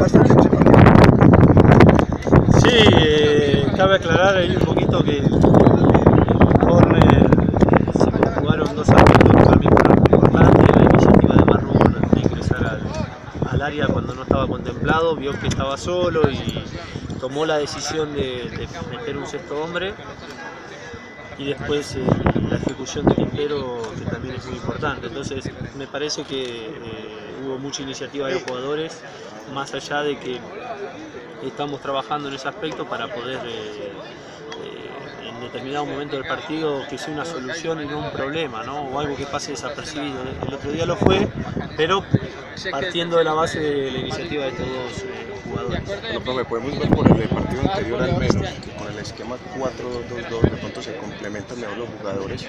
bastante. Sí, eh, cabe aclarar ahí un poquito que el córner se jugaron dos para mí fueron importantes. La iniciativa de Marrón de ingresar al, área cuando no estaba contemplado, vio que estaba solo y tomó la decisión de, de meter un sexto hombre. Y después eh, la ejecución de Quintero, que también es muy importante. Entonces, me parece que eh, hubo mucha iniciativa de los jugadores, más allá de que estamos trabajando en ese aspecto para poder eh, eh, en determinado momento del partido que sea una solución y no un problema, ¿no? o algo que pase desapercibido. El otro día lo fue, pero partiendo de la base de la iniciativa de estos dos eh, jugadores. Bueno, profe, podemos ver por el partido anterior al menos que con el esquema 4-2-2 de pronto se complementan mejor los jugadores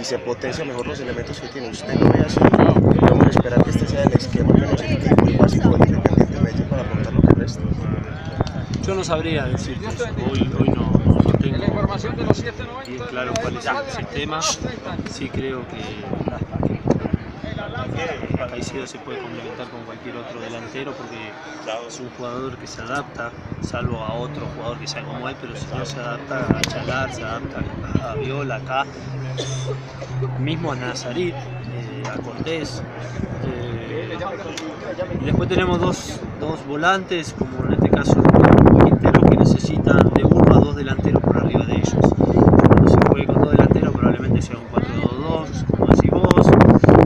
y se potencian mejor los elementos que tiene. ¿Usted lo ve así? Podemos esperar que este sea el esquema que nos indique el básico del Independiente Medellín para afrontar lo que resta. Yo no sabría decirte eso, hoy, hoy no, no- no tengo bien claro cuál es el sistema. Sí creo que Se puede complementar con cualquier otro delantero porque es un jugador que se adapta, salvo a otro jugador que sea como él, pero si no se adapta a Chalar, se adapta a Viola, acá, mismo a Nazarit, eh, a Cortés. eh, después tenemos dos, dos volantes, como en este caso Quintero, que necesitan de uno a dos delanteros por arriba de ellos. Cuando se juegue con dos delanteros probablemente sea un 4-2-2, como decís vos,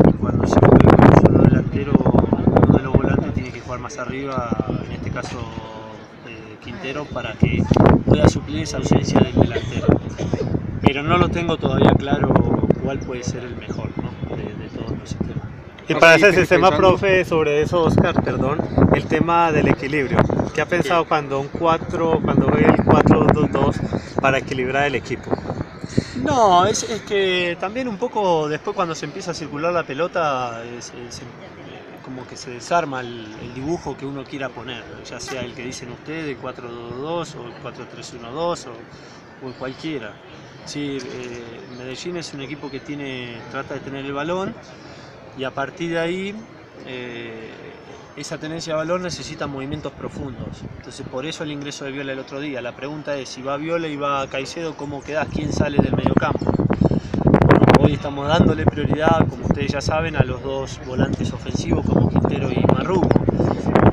y cuando se juegue con un solo delantero, uno de los volantes tiene que jugar más arriba, en este caso eh, Quintero, para que pueda suplir esa ausencia del delantero. Pero no lo tengo todavía claro cuál puede ser el mejor ¿no? de, de todos los sistemas. Y Ah, para sí, ese sistema, profe, sobre eso, Oscar, perdón, el tema del equilibrio. ¿Qué ha pensado cuando un 4, cuando ve el 4-2-2 para equilibrar el equipo? No, es, es que también un poco después cuando se empieza a circular la pelota, es, es, como que se desarma el, dibujo que uno quiera poner, ya sea el que dicen ustedes, 4-2-2 o el 4-3-1-2 o, o cualquiera. Sí, eh, Medellín es un equipo que tiene, trata de tener el balón y a partir de ahí eh, esa tenencia de balón necesita movimientos profundos. Entonces por eso el ingreso de Viola el otro día. La pregunta es si va Viola y va Caicedo, ¿cómo quedás? ¿Quién sale del mediocampo? Hoy estamos dándole prioridad, como ustedes ya saben, a los dos volantes ofensivos como Quintero y Marrugo.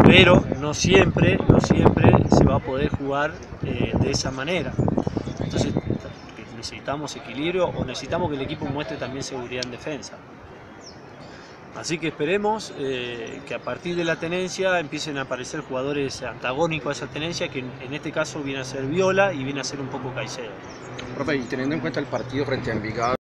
Pero no siempre, no siempre se va a poder jugar eh, de esa manera. Entonces necesitamos equilibrio o necesitamos que el equipo muestre también seguridad en defensa. Así que esperemos eh, que a partir de la tenencia empiecen a aparecer jugadores antagónicos a esa tenencia, que en, este caso viene a ser Viola y viene a ser un poco Caicedo. Profe, teniendo en cuenta el partido frente a Envigado,